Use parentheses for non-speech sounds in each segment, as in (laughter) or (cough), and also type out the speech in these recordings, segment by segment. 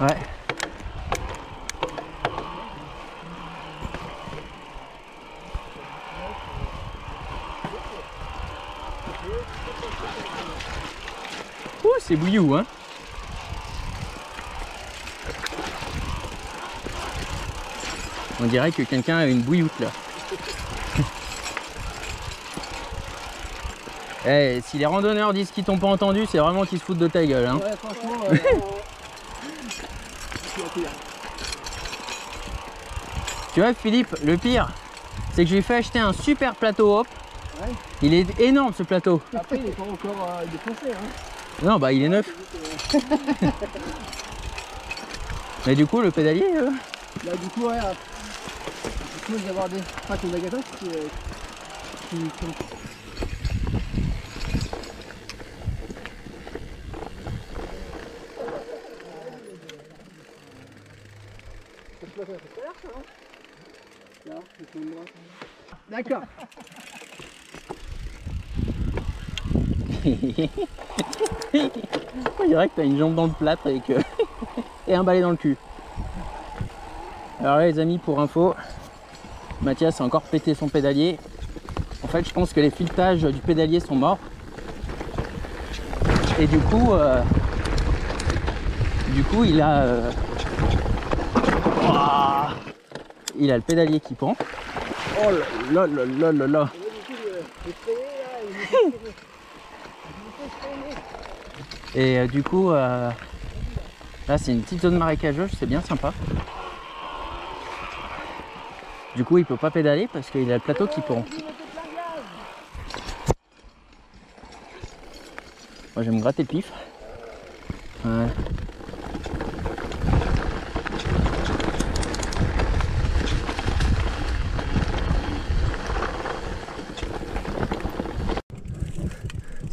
Ouais. Ouh, c'est bouillou, hein On dirait que quelqu'un a une bouilloute là. (laughs) Eh, si les randonneurs disent qu'ils t'ont pas entendu, c'est vraiment qu'ils se foutent de ta gueule. Hein. Ouais, franchement. euh, Tu vois, Philippe, le pire, c'est que je lui ai fait acheter un super plateau hop. Ouais. Il est énorme ce plateau. Après, il est pas encore euh, défoncé. Hein. Non, bah il est neuf. (laughs) Mais du coup, le pédalier, euh, Là, du coup, ouais. euh, je vais avoir des pattes de qui, euh, qui, qui- D'accord. (laughs) on dirait que t'as une jambe dans le plâtre et, que... (laughs) et un balai dans le cul. Alors là, les amis, pour info, Mathias a encore pété son pédalier. En fait, je pense que les filetages du pédalier sont morts. Et du coup, euh, du coup, il a, euh, il a le pédalier qui pend. Oh là là là là là là. Et euh, du coup, euh, là c'est une petite zone marécageuse, c'est bien sympa. Du coup, il peut pas pédaler parce qu'il a le plateau qui pend. Moi, je vais me gratter le pif. Ouais.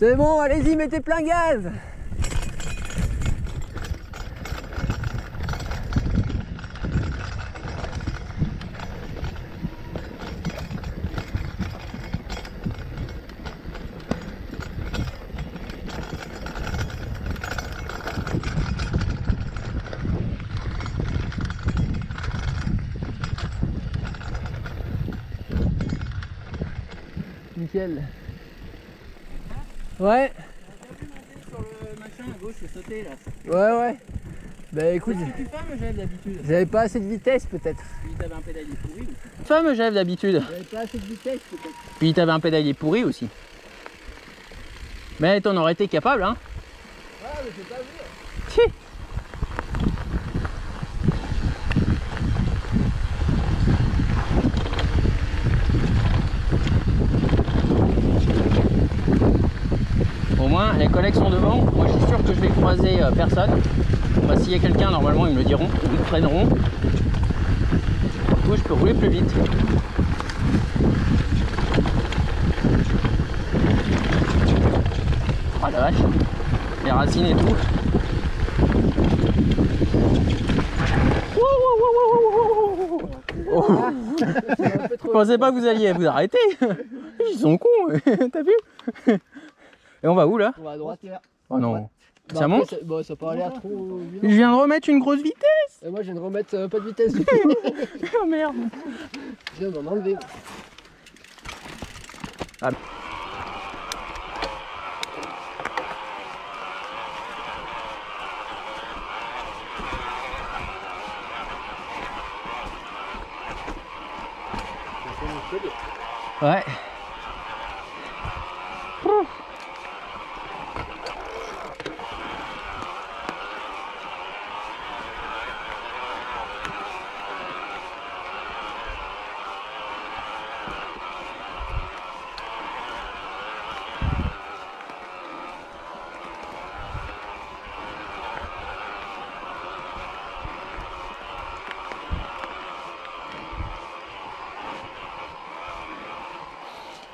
C'est bon, allez-y, mettez plein gaz. Ouais, Sur le machin à gauche, sauter là. ouais, ouais. Bah écoute, Tu fais, j'avais d'habitude. j'avais pas assez de vitesse peut-être. Puis t'avais un pédalier pourri. Femme, j'avais d'habitude. J'avais pas assez de vitesse peut-être. Puis t'avais un pédalier pourri aussi. Mais t'en aurais été capable, hein Ah, mais j'ai pas vu. Si. Au moins, les sont devant. Moi, je suis sûr que je vais croiser euh, personne. Bah, S'il y a quelqu'un, normalement, ils me le diront. Ils me freineront. Du coup, je peux rouler plus vite. Oh la vache. Les racines et tout. Oh. Je pensais pas que vous alliez vous arrêter. Ils sont cons, t'as vu Et on va où là On va à droite. Oh non. Bah, Ça après, monte ça, bah, ça a pas l'air trop Je violent. viens de remettre une grosse vitesse. Et moi, je viens de remettre euh, pas de vitesse du tout. (laughs) Oh merde. je viens d'en enlever. Ouais.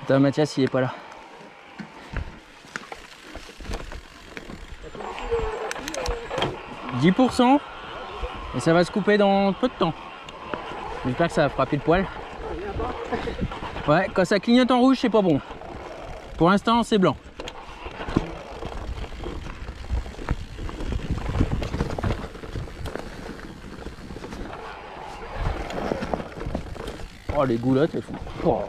Mathias, il est pas là. « 10% et ça va se couper dans peu de temps. J'espère que ça va frapper le poil. Ouais, quand ça clignote en rouge, c'est pas bon. Pour l'instant, c'est blanc. Oh, les goulottes, elles font... Oh.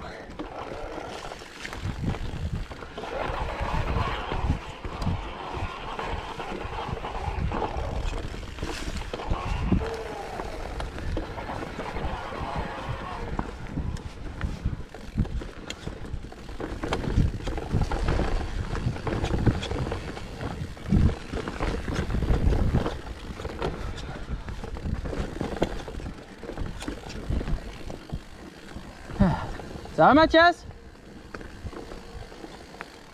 Ça va Mathias?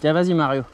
Tiens, vas-y Mario.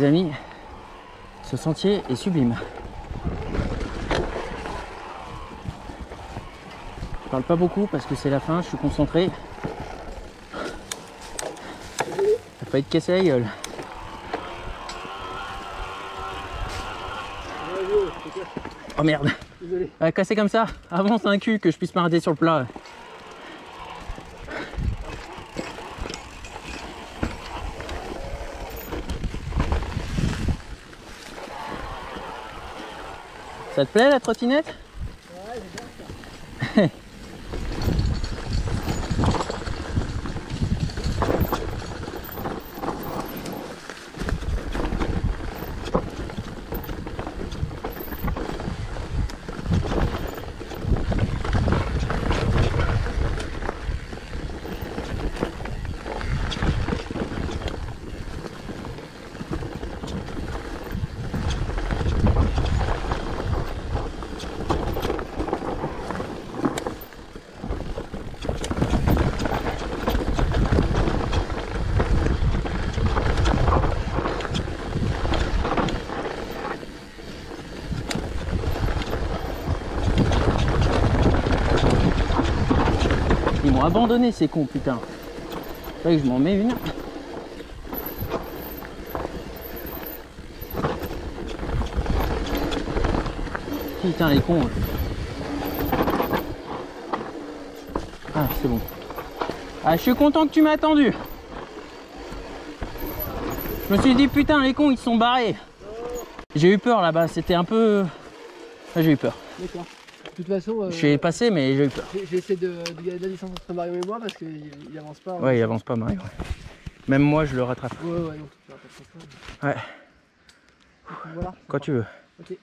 Les amis, ce sentier est sublime. Je parle pas beaucoup parce que c'est la fin, je suis concentré. Ça va pas être cassé la gueule. Oh merde Désolé. Cassé comme ça Avance un cul que je puisse m'arrêter sur le plat. Ça te plaît la trottinette? Abandonné ces cons putain. Que je m'en mets une. Putain les cons. Ah c'est bon. Ah je suis content que tu m'aies attendu. Je me suis dit putain les cons ils sont barrés. J'ai eu peur là-bas, c'était un peu. Ah, j'ai eu peur. D'accord. De toute façon, euh, Je suis passé mais j'ai eu peur. j'ai- j'essaie de, de garder la distance entre Mario et moi parce qu'il il avance pas. Ouais il avance pas Mario. Même moi je le rattrape. Ouais, ouais, donc tu faire ça. Ouais, Voilà. quand tu veux. Ok.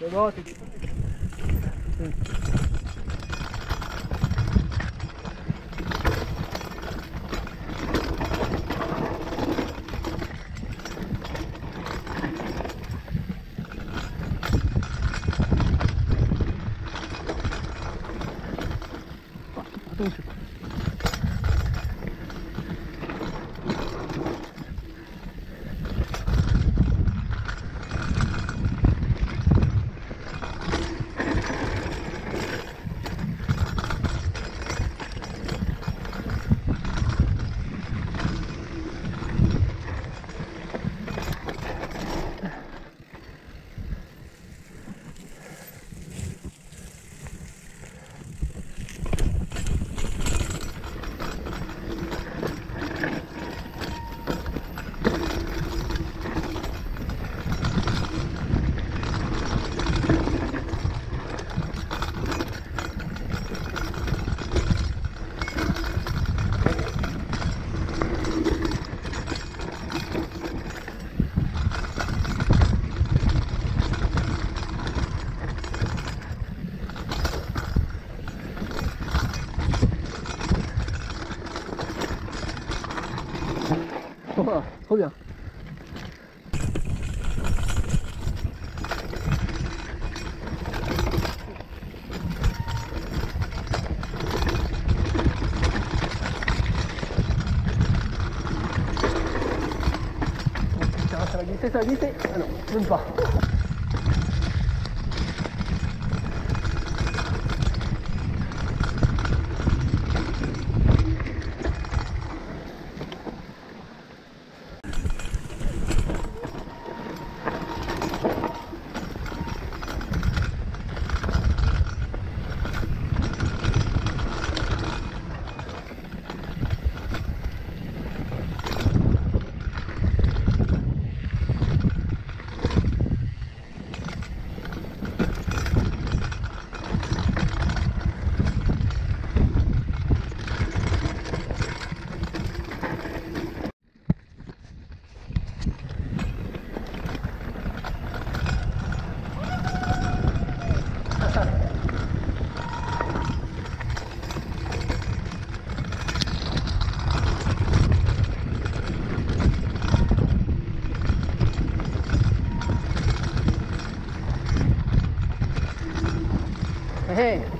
Non, non, t'es- Ah non, même pas.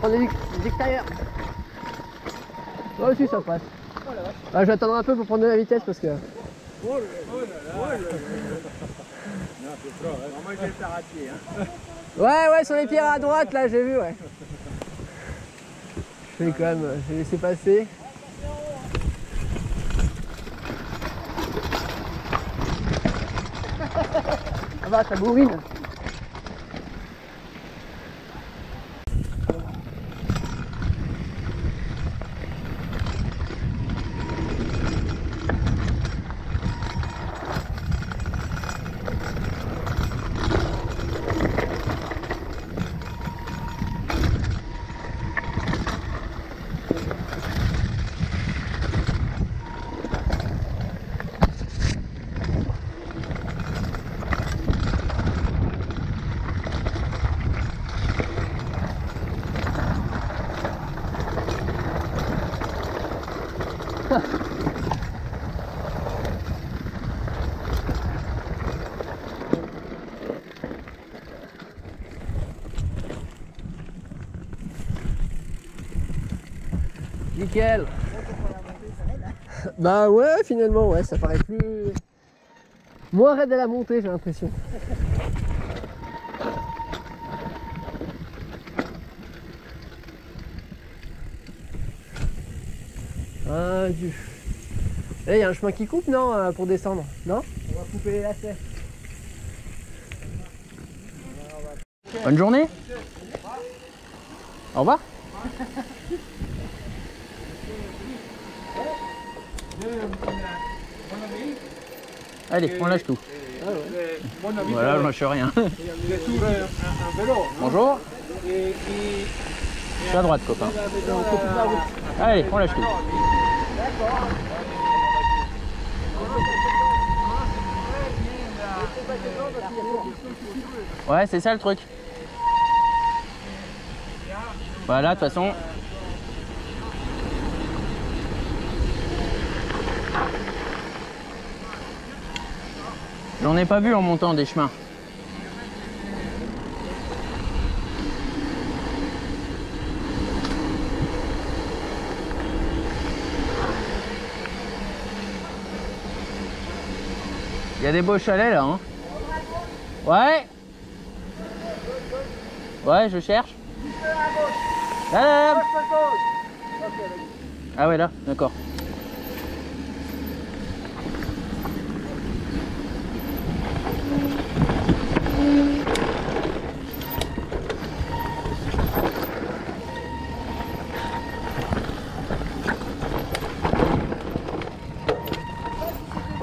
Prends les, extérieurs. Moi aussi ça passe. Ah, je vais attendre un peu pour prendre de la vitesse parce que. Ouais, ouais, sur les pierres à droite là, j'ai vu, ouais. Je vais quand même, je vais laisser passer. Ça va, ça bourrine. Nickel. Bah ouais, finalement, ouais, ça paraît plus. Moins raide à la montée, j'ai l'impression. Ah, du. Eh, il y a un chemin qui coupe, non, euh, pour descendre Non? On va couper les lacets. Bonne journée. Au revoir. (laughs) Allez, on lâche tout. Voilà, je lâche rien. (laughs) Bonjour. Je suis à droite, copain. Allez, on lâche tout. Ouais, c'est ça le truc. Voilà, de toute façon. J'en ai pas vu en montant des chemins. Il y a des beaux chalets là, hein Ouais Ouais, je cherche. Ah ouais, là, d'accord.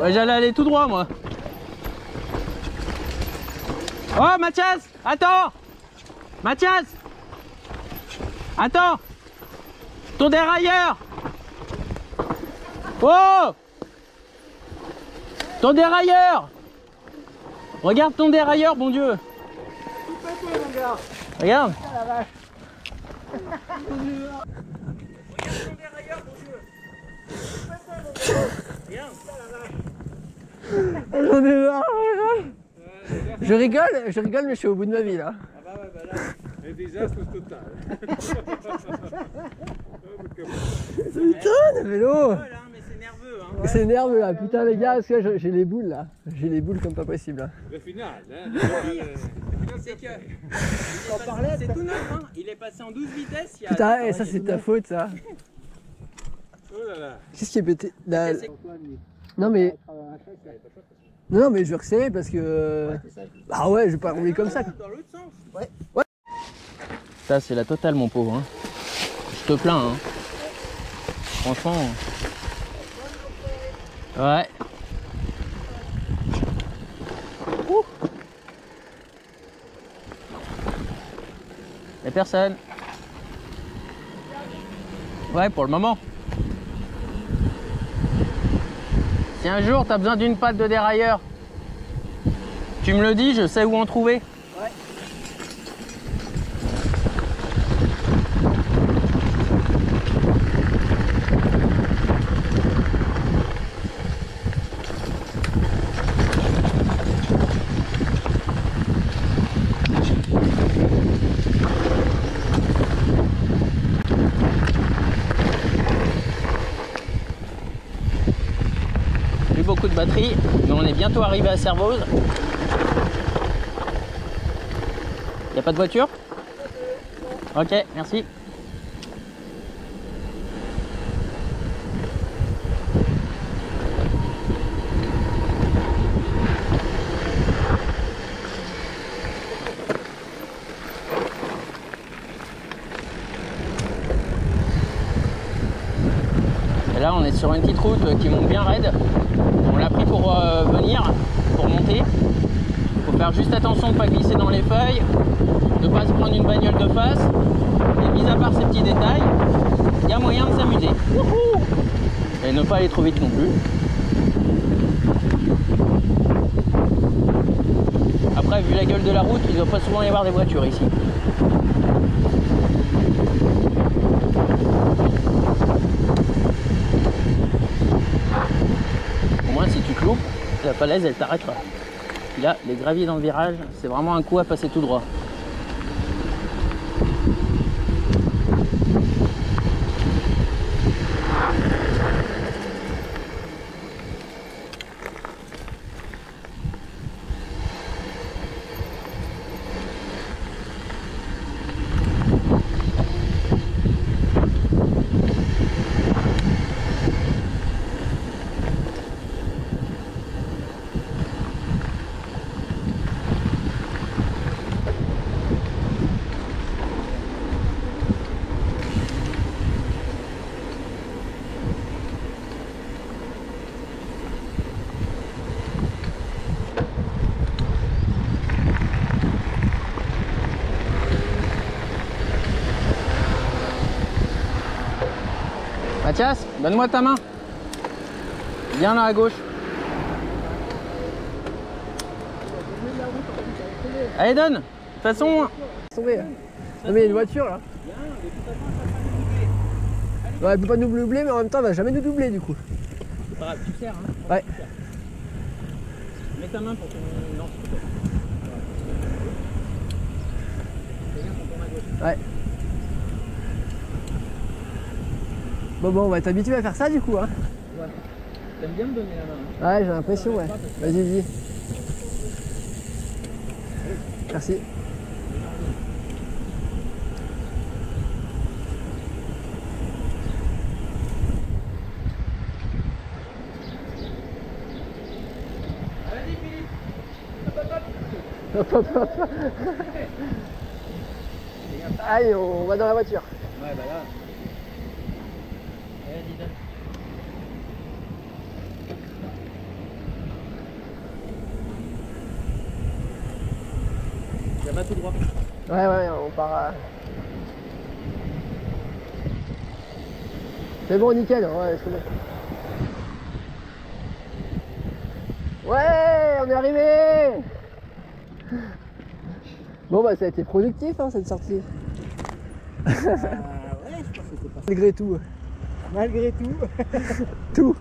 Ouais, j'allais aller tout droit, moi. Oh, Mathias Attends. Mathias. Attends. Ton dérailleur. Oh. Ton dérailleur Regarde ton dérailleur, bon Dieu Regarde J'en ai marre. Je rigole, je rigole, mais je suis au bout de ma vie là. Ah bah ouais, bah là, un désastre total. Putain, le vélo hein, c'est nerveux. Hein. Nerveux là, putain les gars, parce que j'ai les boules là. J'ai les boules comme pas possible. là. Le final, hein. C'est que. C'est tout neuf, hein. Il est passé en 12 vitesses. Il y a... Putain, et ça c'est ta faute ça. Oh là là. Qu'est-ce qui est pété? La- Non mais. Non, non, mais je vais resserrer parce que. Ah ouais, je vais pas rouler comme ça. Dans l'autre sens. Ouais. Ça, c'est la totale, mon pauvre. hein. Je te plains. Hein. Franchement. Ouais. Ouh. Y'a personne. Ouais, pour le moment. Si un jour t'as besoin d'une patte de dérailleur, tu me le dis, je sais où en trouver. Plus beaucoup de on est bientôt arrivé à Servoz. Y a pas de voiture? Ok, merci. Sur une petite route qui monte bien raide. On l'a pris pour euh, venir, pour monter. Faut faire juste attention de ne pas glisser dans les feuilles, de ne pas se prendre une bagnole de face. Et mis à part ces petits détails, il y a moyen de s'amuser. Et ne pas aller trop vite non plus. Après, vu la gueule de la route, il ne doit pas souvent y avoir des voitures ici. Au moins, si tu te loupes, elle t'arrêtera. Là, les graviers dans le virage, c'est vraiment un coup à passer tout droit. Mathias, donne-moi ta main. Viens là à gauche. Allez, donne. De toute façon. Non mais il y a une voiture là. Ouais, elle peut pas nous doubler, mais en même temps, elle va jamais nous doubler du coup. c'est pas grave, tu sers. Hein. Ouais. Mets ta main pour ton lance Ouais. Bon, bon, on va être habitué à faire ça du coup. Hein. T'aimes bien me donner la main. Ouais, j'ai l'impression, ouais. Vas-y, vas-y. Merci. Hop, hop, hop. Allez, on va dans la voiture. Ouais, bah là. Vas-y, donne. Ça va tout droit. Ouais, ouais, on part à... C'est bon, nickel, ouais, c'est bon. Ouais, on est arrivé Bon, bah ça a été productif, hein, cette sortie. ouais, je pense que c'est pas Malgré tout. Malgré tout. Tout.